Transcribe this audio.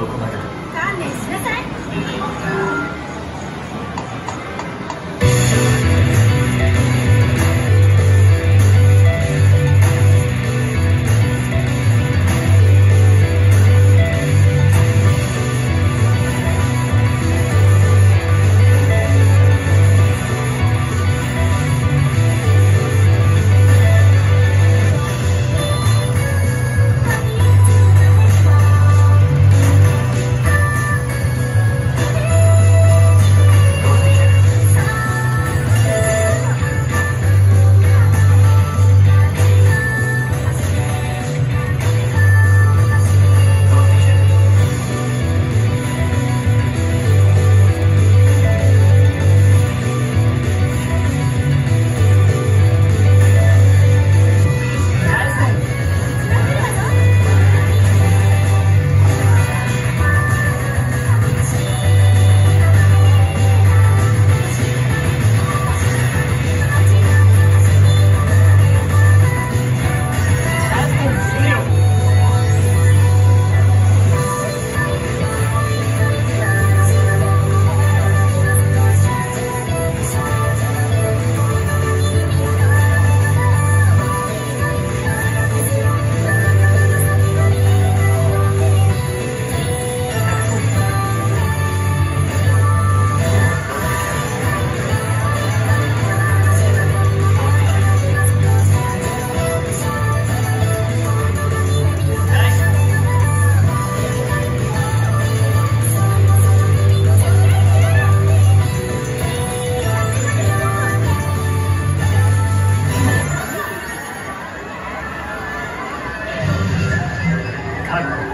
spoken like a recovery.